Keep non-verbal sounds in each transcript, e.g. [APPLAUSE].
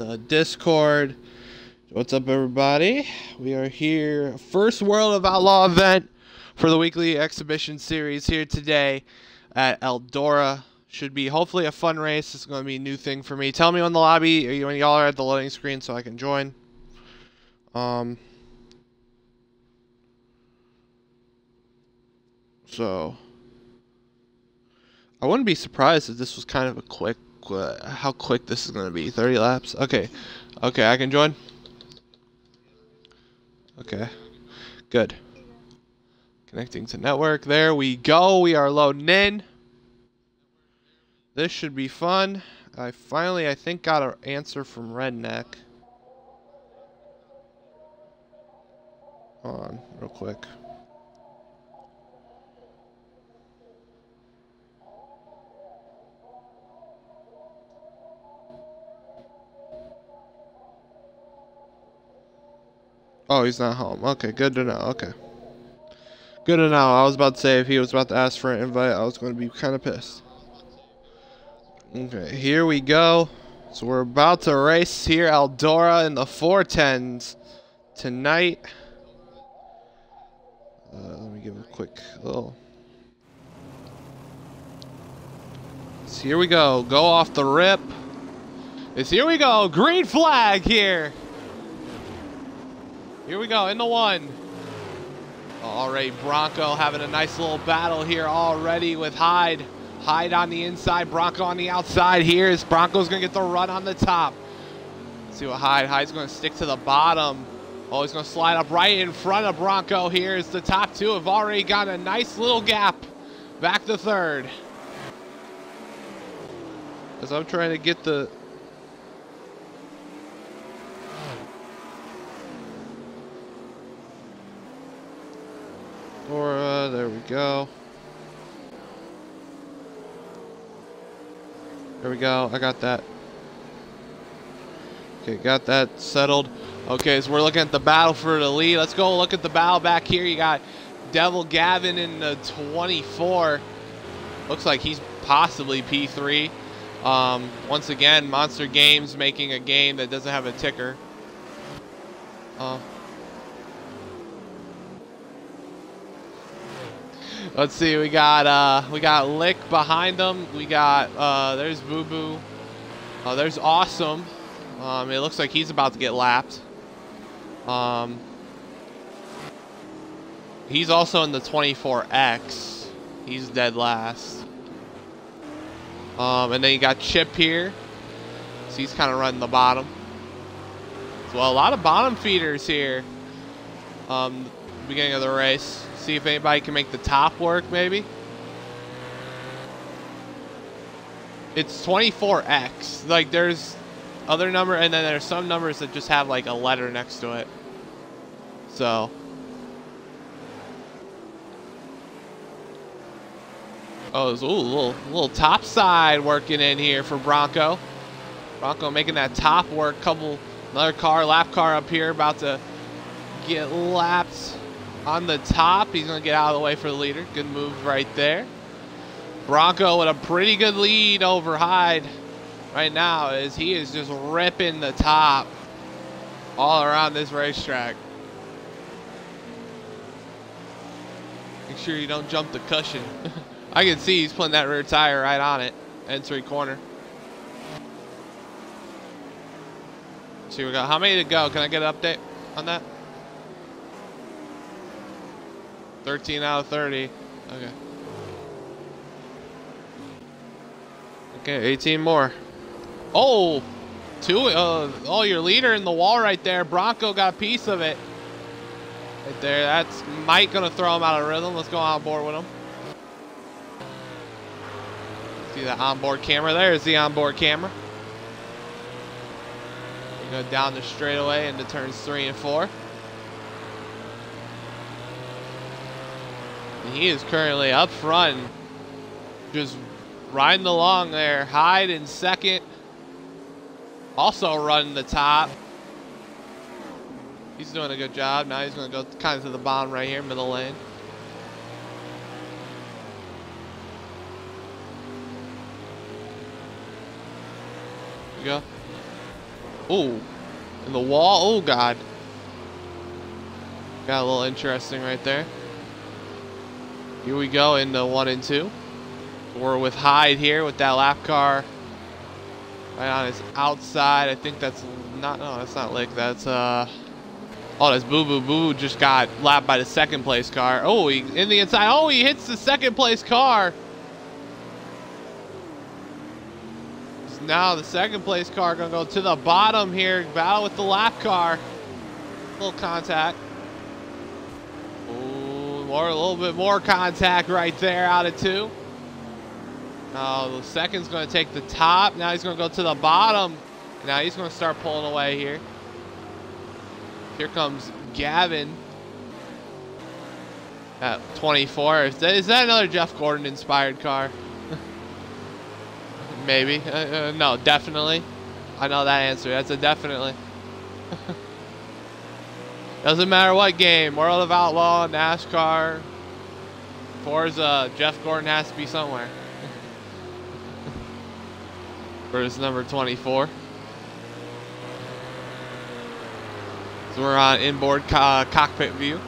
the Discord. What's up, everybody? We are here, first World of Outlaw event for the weekly exhibition series here today at Eldora. Should be hopefully a fun race. It's going to be a new thing for me. Tell me when the lobby, or when y'all are at the loading screen, so I can join. Um. So. I wouldn't be surprised if this was kind of a quick. Uh, how quick this is going to be? 30 laps? Okay. Okay, I can join. Okay. Good. Connecting to network. There we go. We are loading in. This should be fun. I finally, I think, got an answer from Redneck. Hold on, real quick. Oh, he's not home. Okay, good to know. Okay. Good to know. I was about to say if he was about to ask for an invite, I was going to be kind of pissed. Okay, here we go. So we're about to race here Eldora in the 410s tonight. Uh, let me give a quick little. So here we go. Go off the rip. It's here we go. Green flag here. Here we go in the one. Already Bronco having a nice little battle here already with Hyde. Hyde on the inside, Bronco on the outside here. Is Bronco's going to get the run on the top. Let's see what Hyde. Hyde's going to stick to the bottom. Oh, he's going to slide up right in front of Bronco here. Is the top two have already got a nice little gap. Back to third. As I'm trying to get the there we go. There we go, I got that. Okay, got that settled. Okay, so we're looking at the battle for the lead. Let's go look at the battle back here. You got Devil Gavin in the 24. Looks like he's possibly P3. Um, once again, Monster Games making a game that doesn't have a ticker. Uh, Let's see, we got uh, we got Lick behind them. We got uh, there's Boo Boo. Uh, there's Awesome. Um, it looks like he's about to get lapped. Um, he's also in the 24X. He's dead last. Um, and then you got Chip here. So he's kind of running the bottom. So a lot of bottom feeders here. Um, beginning of the race. See if anybody can make the top work, maybe. It's 24X. Like, there's other number, and then there's some numbers that just have, like, a letter next to it. So. Oh, there's a little, little top side working in here for Bronco. Bronco making that top work. Couple, another car, lap car up here about to get lapped on the top. He's going to get out of the way for the leader. Good move right there. Bronco with a pretty good lead over Hyde right now as he is just ripping the top all around this racetrack. Make sure you don't jump the cushion. [LAUGHS] I can see he's putting that rear tire right on it. Entry corner. See, we got how many to go? Can I get an update on that? 13 out of 30. Okay. Okay, 18 more. Oh, two. Uh, oh, your leader in the wall right there. Bronco got a piece of it. Right there. That's Mike gonna throw him out of rhythm. Let's go on board with him. See the onboard camera? There's the onboard camera. We go down the straightaway into turns three and four. He is currently up front, just riding along there. Hyde in second, also running the top. He's doing a good job. Now he's going to go kind of to the bottom right here, middle lane. We go. Oh, in the wall. Oh God. Got a little interesting right there. Here we go into one and two. We're with Hyde here with that lap car right on his outside. I think that's not, no, that's not Lick. That's, uh, oh, that's Boo Boo. Boo just got lapped by the second place car. Oh, he, in the inside. Oh, he hits the second place car. Now the second place car gonna go to the bottom here. Battle with the lap car. Little contact. More, a little bit more contact right there out of two. Oh, the second's going to take the top. Now he's going to go to the bottom. Now he's going to start pulling away here. Here comes Gavin at 24. Is that, is that another Jeff Gordon inspired car? [LAUGHS] Maybe. Uh, uh, no, definitely. I know that answer. That's a definitely. [LAUGHS] Doesn't matter what game. World of Outlaw, NASCAR, Forza, Jeff Gordon has to be somewhere [LAUGHS] versus number 24. So we're on inboard co uh, cockpit view.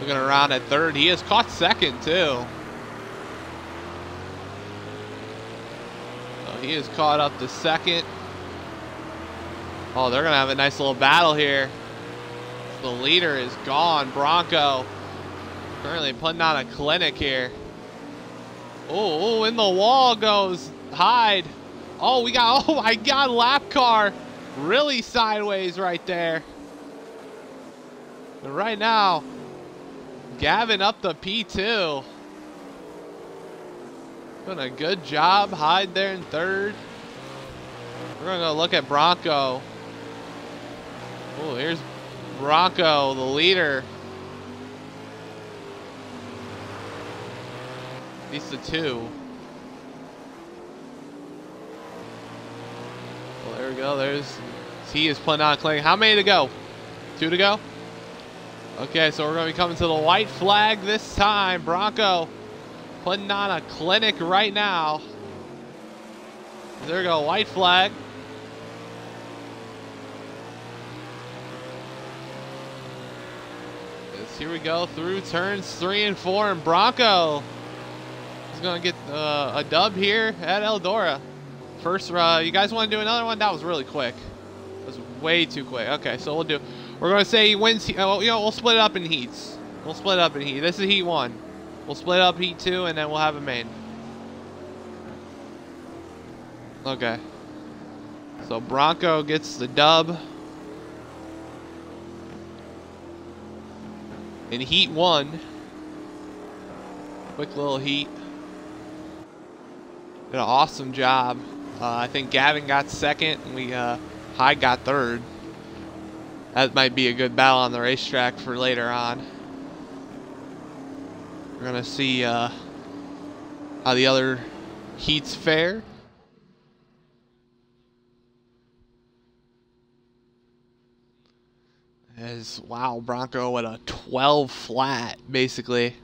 Looking around at third. He has caught second, too. So he has caught up to second. Oh, they're going to have a nice little battle here. The leader is gone. Bronco currently putting on a clinic here. Oh, oh, in the wall goes Hyde. Oh, we got, [LAUGHS] oh my God, lap car. Really sideways right there. And right now, Gavin up the P2. Doing a good job. Hyde there in third. We're to go look at Bronco. Oh, here's Bronco, the leader. He's the two. Well, There we go. There's T is putting on Cling. How many to go? Two to go? Okay, so we're going to be coming to the white flag this time. Bronco putting on a clinic right now. There we go, white flag. Here we go through turns three and four, and Bronco is going to get uh, a dub here at Eldora. First, uh, you guys want to do another one? That was really quick. That was way too quick. Okay, so we'll do. We're gonna say he wins. Uh, you know, we'll split it up in heats. We'll split it up in heat. This is heat one. We'll split up heat two, and then we'll have a main. Okay. So Bronco gets the dub. In heat one. Quick little heat. Did an awesome job. Uh, I think Gavin got second, and we uh, Hyde got third. That might be a good battle on the racetrack for later on. We're gonna see uh, how the other heats fare. As wow, Bronco at a 12 flat, basically.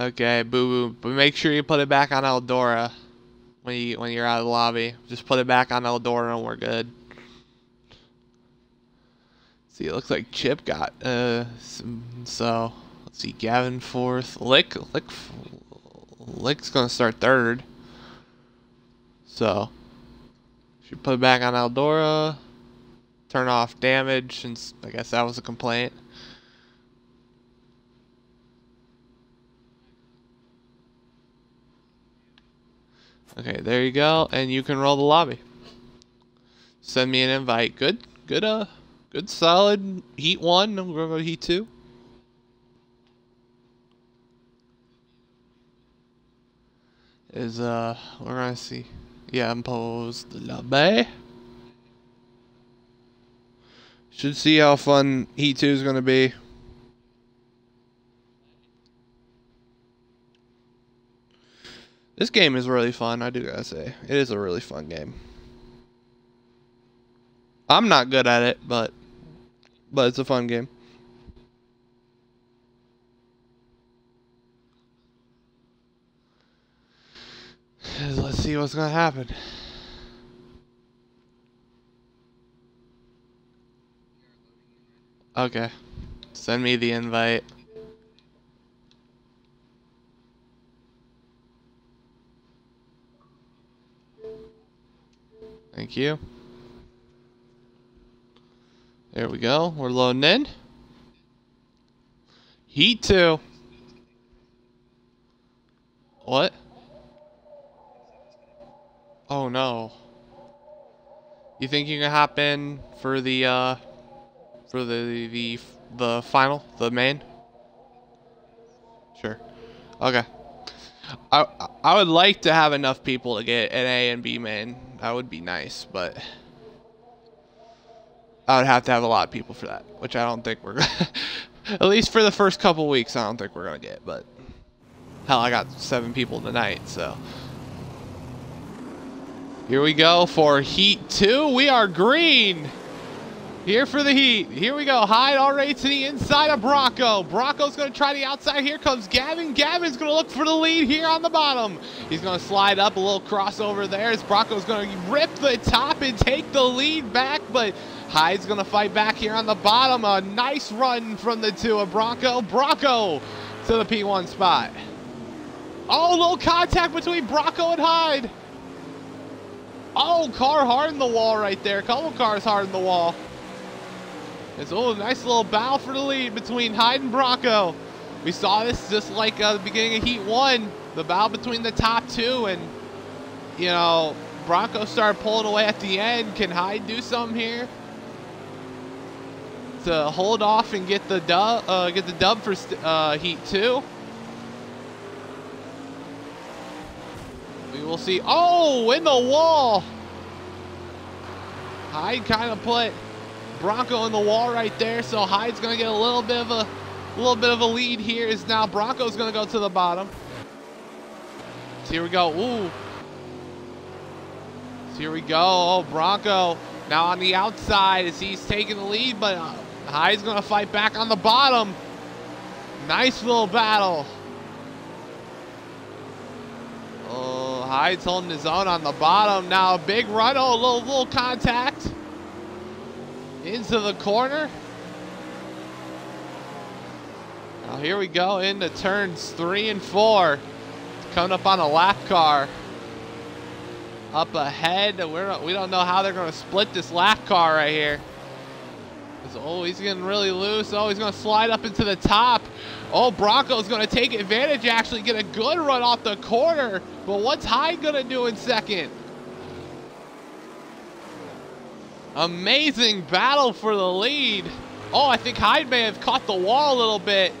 Okay, boo boo, but make sure you put it back on Eldora when you when you're out of the lobby. Just put it back on Eldora and we're good. See, it looks like Chip got uh some, so let's see, Gavin fourth, Lick Lick Lick's gonna start third. So should put it back on Eldora. Turn off damage since I guess that was a complaint. Okay, there you go, and you can roll the lobby. Send me an invite. Good, good, uh, good solid heat one. We're gonna heat two. Is uh, we're gonna see. Yeah, impose the lobby. Should see how fun heat two is gonna be. This game is really fun, I do gotta say. It is a really fun game. I'm not good at it, but but it's a fun game. [SIGHS] Let's see what's gonna happen. Okay. Send me the invite. Thank you. There we go. We're loading in. Heat 2. What? Oh no. You think you can hop in for the uh for the the the final, the main? Sure. Okay. I I would like to have enough people to get an A and B main. That would be nice, but I would have to have a lot of people for that, which I don't think we're gonna [LAUGHS] at least for the first couple weeks I don't think we're gonna get, but hell I got seven people tonight, so here we go for Heat 2. We are green. Here for the Heat. Here we go. Hyde already to the inside of Bronco. Bronco's going to try the outside. Here comes Gavin. Gavin's going to look for the lead here on the bottom. He's going to slide up a little crossover there as Bronco's going to rip the top and take the lead back, but Hyde's going to fight back here on the bottom. A nice run from the two of Bronco. Bronco to the P1 spot. Oh, little contact between Bronco and Hyde. Oh, car hard in the wall right there. Couple cars hard in the wall. It's oh, nice little battle for the lead between Hyde and Bronco. We saw this just like uh, the beginning of Heat 1. The battle between the top two. And, you know, Bronco started pulling away at the end. Can Hyde do something here? To hold off and get the dub, uh, get the dub for uh, Heat 2. We will see. Oh, in the wall. Hyde kind of put Bronco in the wall right there, so Hyde's to get a little bit of a, little bit of a lead here. Is now Bronco's to go to the bottom. So here we go. Ooh. So here we go. Oh, Bronco now on the outside as he's taking the lead, but uh, Hyde's to fight back on the bottom. Nice little battle. Oh, Hyde's holding his own on the bottom. Now a big run. Oh, a little, little contact. Into the corner. Now here we go into turns three and four. Coming up on a lap car. Up ahead. We're, we don't know how they're going to split this lap car right here. Oh, he's getting really loose. Oh, he's going to slide up into the top. Oh, Bronco's going to take advantage, actually get a good run off the corner. But what's Hyde going to do in second? Amazing battle for the lead. Oh, I think Hyde may have caught the wall a little bit.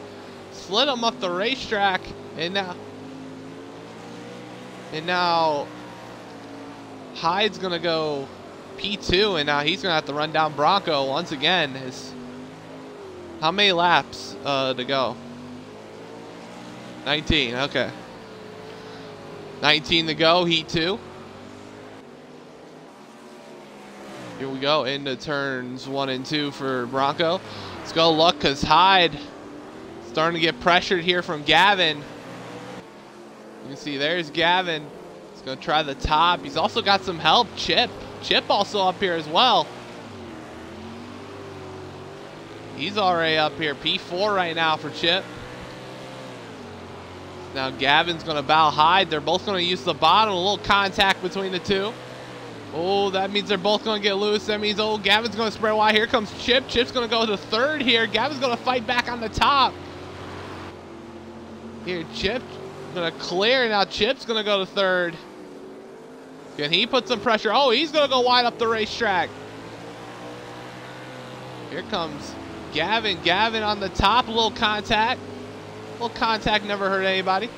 Slid him up the racetrack. And now... And now... Hyde's going to go P2, and now he's going to have to run down Bronco once again. His, how many laps uh, to go? 19, okay. 19 to go, Heat 2. Here we go into turns one and two for Bronco. Let's go look because Hyde starting to get pressured here from Gavin. You can see there's Gavin. He's going to try the top. He's also got some help. Chip. Chip also up here as well. He's already up here. P4 right now for Chip. Now Gavin's going to bow Hyde. They're both going to use the bottom. A little contact between the two. Oh, that means they're both going to get loose. That means, oh, Gavin's going to spread wide. Here comes Chip. Chip's going to go to third here. Gavin's going to fight back on the top. Here, Chip going to clear. Now Chip's going to go to third. Can he put some pressure? Oh, he's going to go wide up the racetrack. Here comes Gavin. Gavin on the top. A little contact. A little contact never hurt anybody.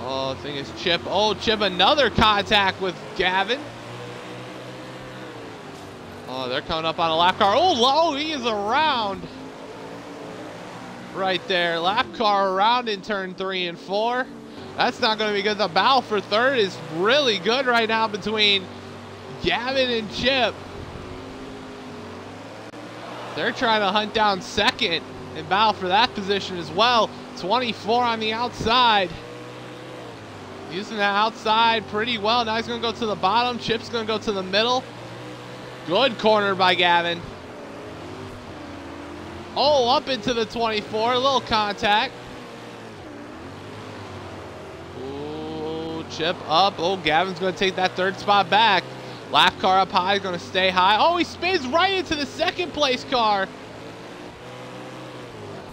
Oh, the thing is Chip. Oh, Chip, another contact with Gavin. Oh, they're coming up on a lap car. Oh, low, he is around. Right there. Lap car around in turn three and four. That's not going to be good. The bow for third is really good right now between Gavin and Chip. They're trying to hunt down second and bow for that position as well. 24 on the outside. Using the outside pretty well. Now he's going to go to the bottom. Chip's going to go to the middle. Good corner by Gavin. Oh, up into the 24. A little contact. Chip up. Oh, Gavin's going to take that third spot back. Lap car up high, going to stay high. Oh, he spins right into the second place car.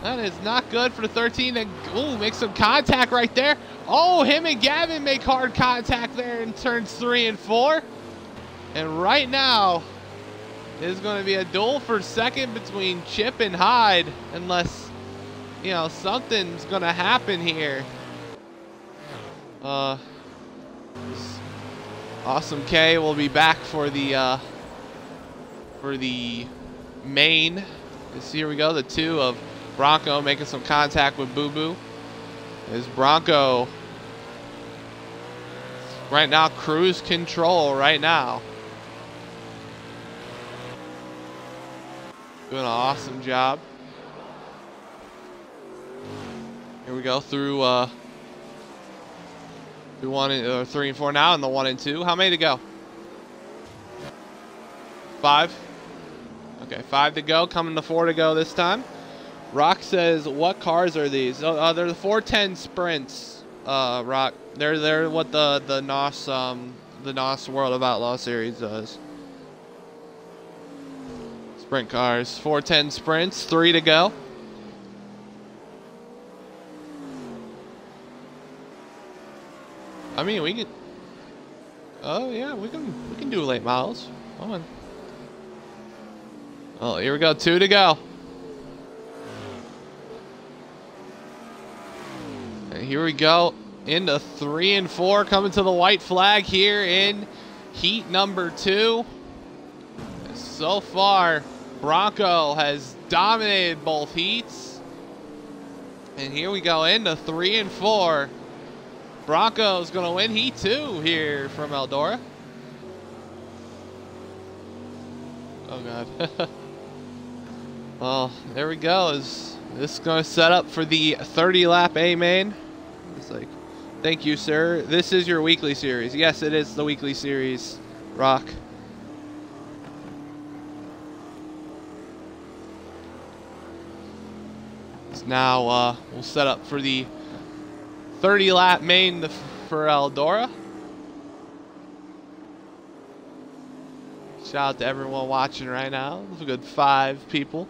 That is not good for the 13. And ooh, make some contact right there. Oh, him and Gavin make hard contact there in turns three and four. And right now, is going to be a duel for second between Chip and Hyde, unless, you know, something's going to happen here. Uh, Awesome K will be back for the, uh, for the main. So here we go, the two of Bronco making some contact with Boo Boo. Is Bronco right now cruise control right now. Doing an awesome job. Here we go through uh, through one and, three and four now, and the one and two. How many to go? Five. Okay, five to go. Coming to four to go this time. Rock says, "What cars are these? Oh, uh, they're the 410 Sprints." Uh, Rock. They're they're what the the NOS um the NOS World of Outlaw series does. Sprint cars. 410 sprints, three to go. I mean, we can. Oh yeah, we can we can do late models. Come on. Oh, here we go. Two to go. Here we go into three and four, coming to the white flag here in heat number two. So far, Bronco has dominated both heats. And here we go into three and four. Bronco's going to win heat two here from Eldora. Oh, God. [LAUGHS] well, there we go. Is This going to set up for the 30 lap A main. It's like, thank you, sir. This is your weekly series. Yes, it is the weekly series, Rock. now uh, we'll set up for the 30 lap main for Eldora. Shout out to everyone watching right now. A good five people.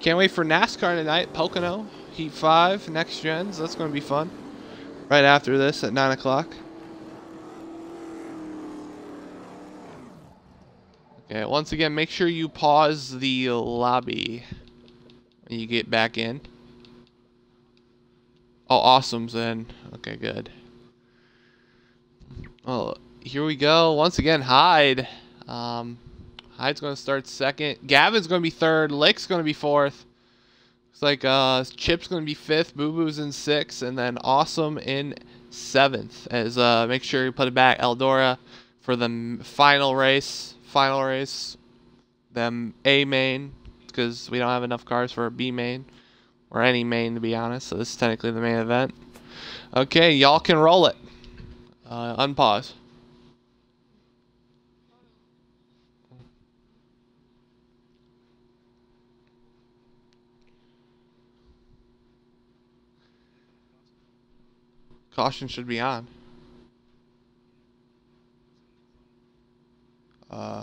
Can't wait for NASCAR tonight. Pocono, Heat 5, Next Gens. That's going to be fun. Right after this at 9 o'clock. Okay, once again, make sure you pause the lobby when you get back in. Oh, awesome's in. Okay, good. Oh, here we go. Once again, Hyde. Um, Hyde's going to start second. Gavin's going to be third. Lick's going to be fourth. It's like uh, Chip's going to be fifth. Boo Boo's in sixth. And then Awesome in seventh. As uh, Make sure you put it back. Eldora for the final race. Final race. Them A main because we don't have enough cars for a B main or any main to be honest. So this is technically the main event. Okay, y'all can roll it. Uh, unpause. Caution should be on. Uh,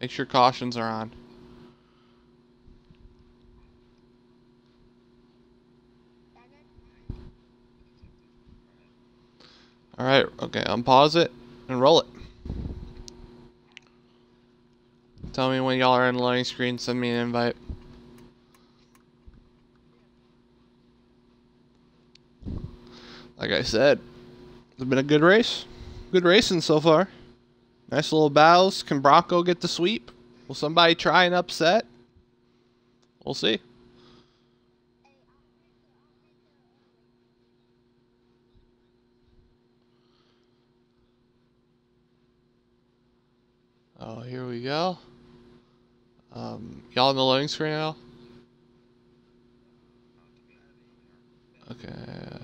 make sure cautions are on. Alright, okay, unpause it and roll it. Tell me when y'all are in the loading screen, send me an invite. Like I said, it's been a good race. Good racing so far. Nice little battles. Can Bronco get the sweep? Will somebody try and upset? We'll see. Oh, here we go. Um, y'all in the loading screen now? Okay.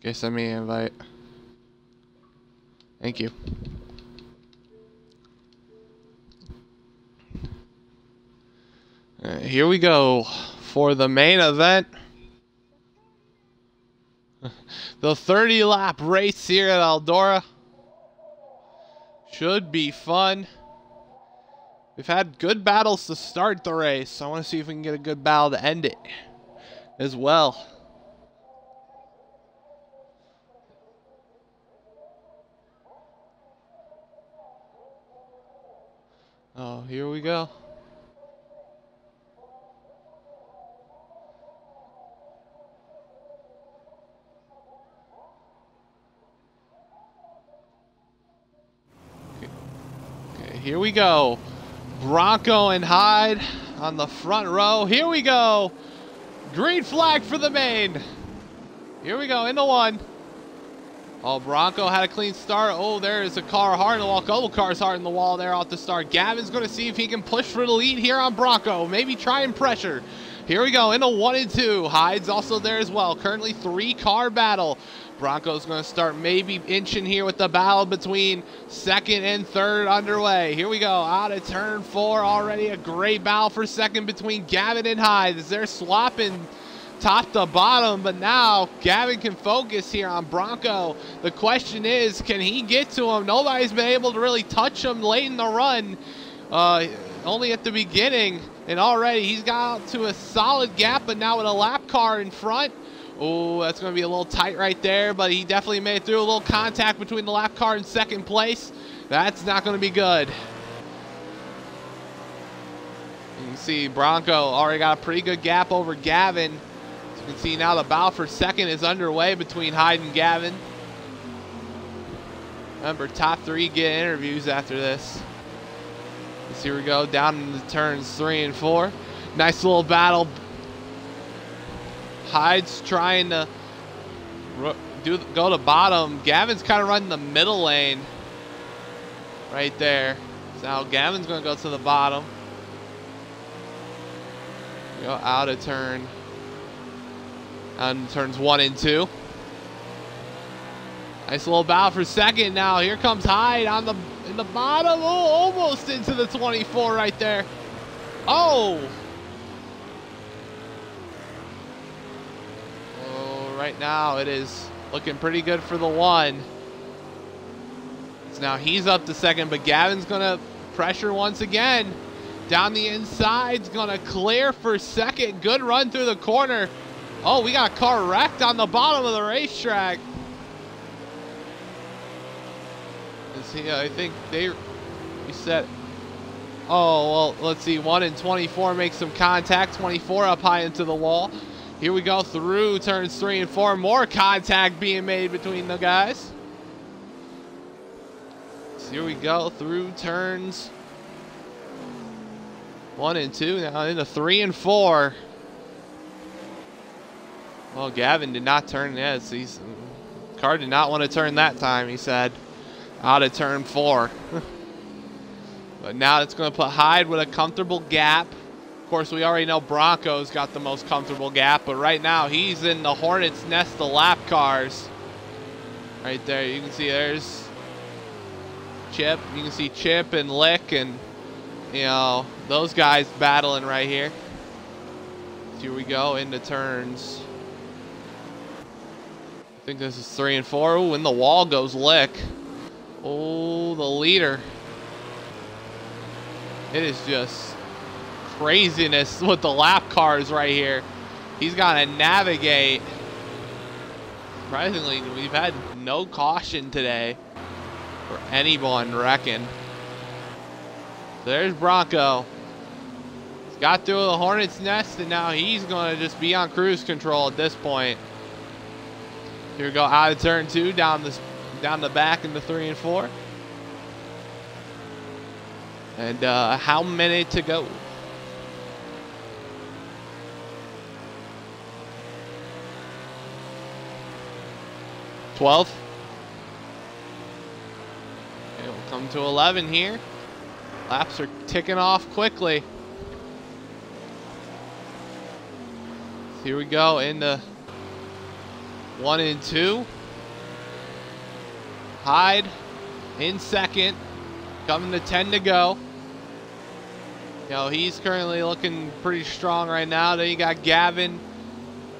Okay, send me an invite. Thank you. Here we go for the main event. [LAUGHS] The 30 lap race here at Eldora. Should be fun. We've had good battles to start the race. I want to see if we can get a good battle to end it as well. Oh, here we go. Okay, here we go. Bronco and Hyde on the front row. Here we go. Green flag for the main. Here we go, into one. Oh, Bronco had a clean start. Oh, there is a car hard in the wall. Couple cars hard in the wall there off the start. Gavin's going to see if he can push for the lead here on Bronco. Maybe try and pressure. Here we go into one and two. Hyde's also there as well. Currently three car battle. Bronco's going to start maybe inching here with the battle between second and third underway. Here we go out of turn four already. A great battle for second between Gavin and Hyde they're swapping top to bottom, but now Gavin can focus here on Bronco. The question is, can he get to him? Nobody's been able to really touch him late in the run, uh, only at the beginning, and already he's got to a solid gap, but now with a lap car in front, Oh, that's going to be a little tight right there, but he definitely made it through a little contact between the lap car and second place. That's not going to be good. You can see Bronco already got a pretty good gap over Gavin. You can see now the battle for second is underway between Hyde and Gavin. Remember, top three get interviews after this. Let's here we go, down into turns three and four. Nice little battle. Hyde's trying to do go to bottom. Gavin's kind of running the middle lane right there. So now Gavin's going to go to the bottom. Go out of turn. On turns one and two. Nice little bow for second now. Here comes Hyde on the in the bottom. Oh, almost into the 24 right there. Oh! Oh, right now it is looking pretty good for the one. So now he's up to second, but Gavin's going to pressure once again. Down the inside's going to clear for second. Good run through the corner. Oh, we got a car wrecked on the bottom of the racetrack. See, I think they we set. Oh well, let's see. One and 24 make some contact. 24 up high into the wall. Here we go through turns three and four. More contact being made between the guys. So here we go through turns one and two. Now into three and four. Well, Gavin did not turn. Yes, he's car did not want to turn that time. He said out of turn four. [LAUGHS] but now it's going to put Hyde with a comfortable gap. Of course, we already know Bronco's got the most comfortable gap, but right now he's in the Hornet's nest of lap cars. Right there, you can see there's Chip. You can see Chip and Lick and, you know, those guys battling right here. Here we go into turns. I think this is three and four. Ooh, in the wall goes Lick. Oh, the leader. It is just craziness [LAUGHS] with the lap cars right here. He's got to navigate. Surprisingly, we've had no caution today for anyone wrecking. There's Bronco. He's got through the Hornet's nest, and now he's going to just be on cruise control at this point. Here we go out of turn two, down this down the back into three and four. And uh, how many to go? Twelve. Okay, we'll come to 11 here. Laps are ticking off quickly. Here we go into one and two. Hyde in second. Coming to 10 to go. You know, he's currently looking pretty strong right now. Then you got Gavin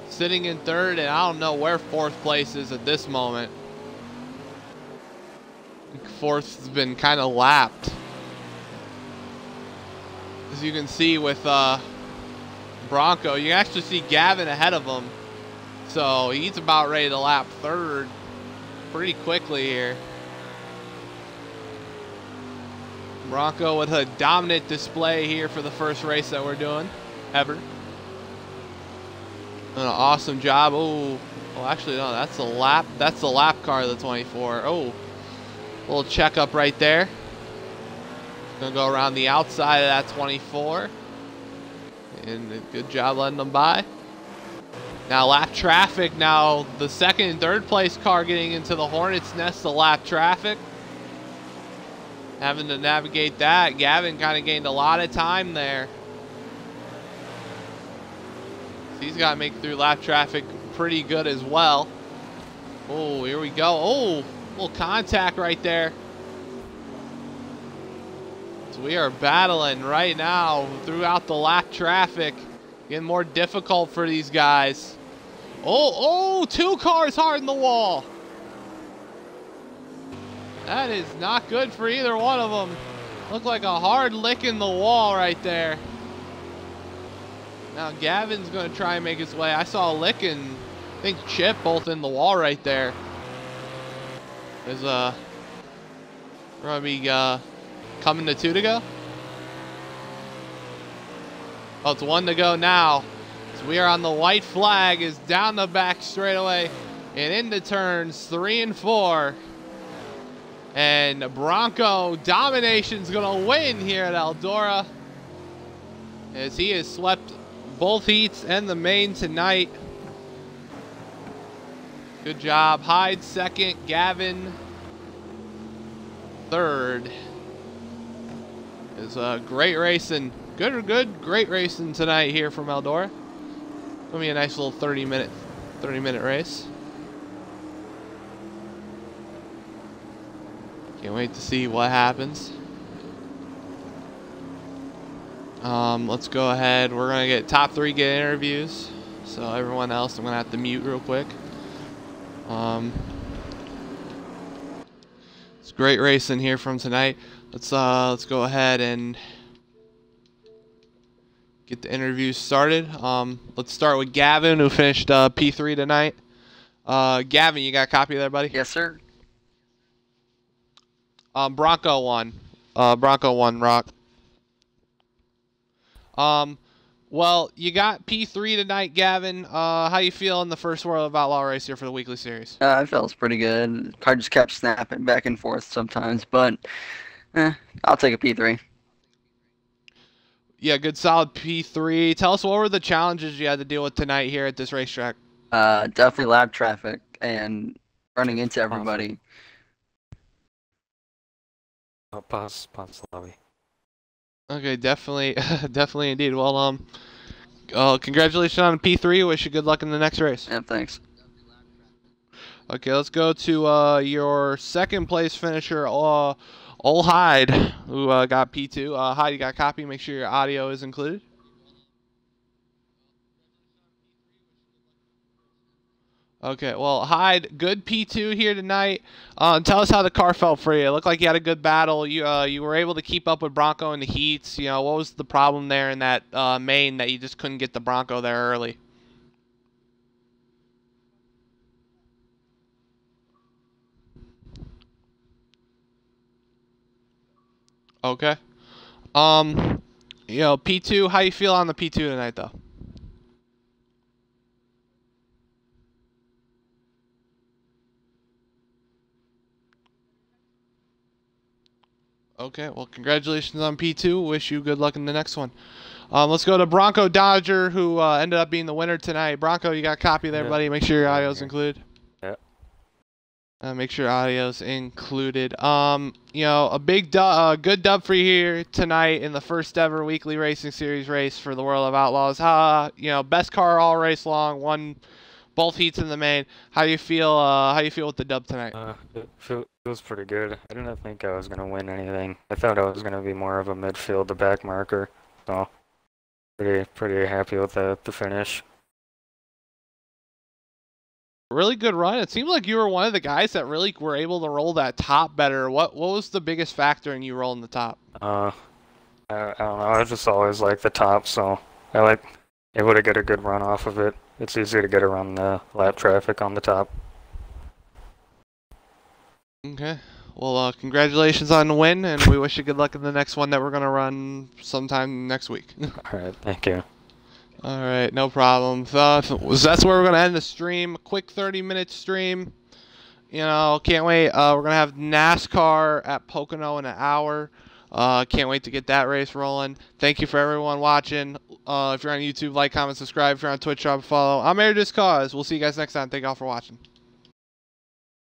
sitting in third, and I don't know where fourth place is at this moment. Fourth has been kind of lapped. As you can see with uh, Bronco, you actually see Gavin ahead of him. So he's about ready to lap third pretty quickly here. Bronco with a dominant display here for the first race that we're doing ever. An awesome job. Oh, well, actually, no, that's a lap. That's the lap car, of the 24. Oh, little checkup right there. Gonna go around the outside of that 24. And good job letting them by. Now lap traffic. Now the second and third place car getting into the Hornets nest of lap traffic. Having to navigate that. Gavin kind of gained a lot of time there. He's got to make through lap traffic pretty good as well. Oh, here we go. Oh, little contact right there. So we are battling right now throughout the lap traffic. Getting more difficult for these guys. Oh, oh, two cars hard in the wall. That is not good for either one of them. Look like a hard lick in the wall right there. Now Gavin's going to try and make his way. I saw Lick and I think Chip both in the wall right there. There's uh, we're uh, coming to two to go. Oh, it's one to go now. So we are on the white flag is down the back straightaway and into turns three and four. And Bronco domination's going to win here at Eldora as he has swept both heats and the main tonight. Good job. Hyde second, Gavin third. Is a great racing. Good good, great racing tonight here from Eldora. Gonna be a nice little 30 minute 30 minute race. Can't wait to see what happens. Um, let's go ahead. We're going to get top three get interviews. So everyone else, I'm going to have to mute real quick. Um, it's great racing here from tonight. Let's uh, let's go ahead and get the interviews started. Um, let's start with Gavin, who finished uh, P3 tonight. Uh, Gavin, you got a copy of there, buddy? Yes, sir. Um, Bronco won. Uh, Bronco won, Rock. Um, well, you got P3 tonight, Gavin. Uh, how you feel in the first World of Outlaw race here for the weekly series? Uh, I felt pretty good. Car just kept snapping back and forth sometimes, but eh, I'll take a P3. Yeah, good solid P3. Tell us what were the challenges you had to deal with tonight here at this racetrack? Uh, definitely lap traffic and running into everybody. Oh, pass, pass lobby. Okay, definitely, [LAUGHS] definitely indeed. Well, um, uh, congratulations on P3. Wish you good luck in the next race. Yeah, thanks. Okay, let's go to uh, your second place finisher, uh, Ol Hyde, who uh, got P2. Uh, Hyde, you got copy. Make sure your audio is included. Okay, well, Hyde, good P2 here tonight. Uh, tell us how the car felt for you. It looked like you had a good battle. You uh, you were able to keep up with Bronco in the heats. You know, what was the problem there in that uh, main that you just couldn't get the Bronco there early? Okay. Um, you know, P2, how you feel on the P2 tonight, though? Okay, well, congratulations on P2. Wish you good luck in the next one. Um, let's go to Bronco Dodger, who uh, ended up being the winner tonight. Bronco, you got a copy there, Yeah. buddy. Make sure your audio's included. Uh, make sure audio's included. Um, you know, a big, uh, good dub for you here tonight in the first ever weekly racing series race for the World of Outlaws. Uh, you know, best car all race long, won both heats in the main. How you feel? Uh, how you feel with the dub tonight? Uh, it feel, feels pretty good. I didn't think I was gonna win anything. I thought I was gonna be more of a midfield, the back marker, So pretty pretty happy with the the finish. Really good run. It seemed like you were one of the guys that really were able to roll that top better. What what was the biggest factor in you rolling the top? Uh, I, I don't know. I just always like the top, so I like able to get a good run off of it. It's easy to get around the lap traffic on the top. Okay. Well, uh, congratulations on the win, and we wish you good luck in the next one that we're gonna run sometime next week. [LAUGHS] All right, thank you. All right, no problem. So that's where we're gonna end the stream. Quick 30-minute stream. You know, can't wait. Uh, we're gonna have NASCAR at Pocono in an hour. Uh, can't wait to get that race rolling. Thank you for everyone watching. Uh, if you're on YouTube, like, comment, subscribe. If you're on Twitch, drop a follow. I'm Air Just Cause. We'll see you guys next time. Thank y'all for watching.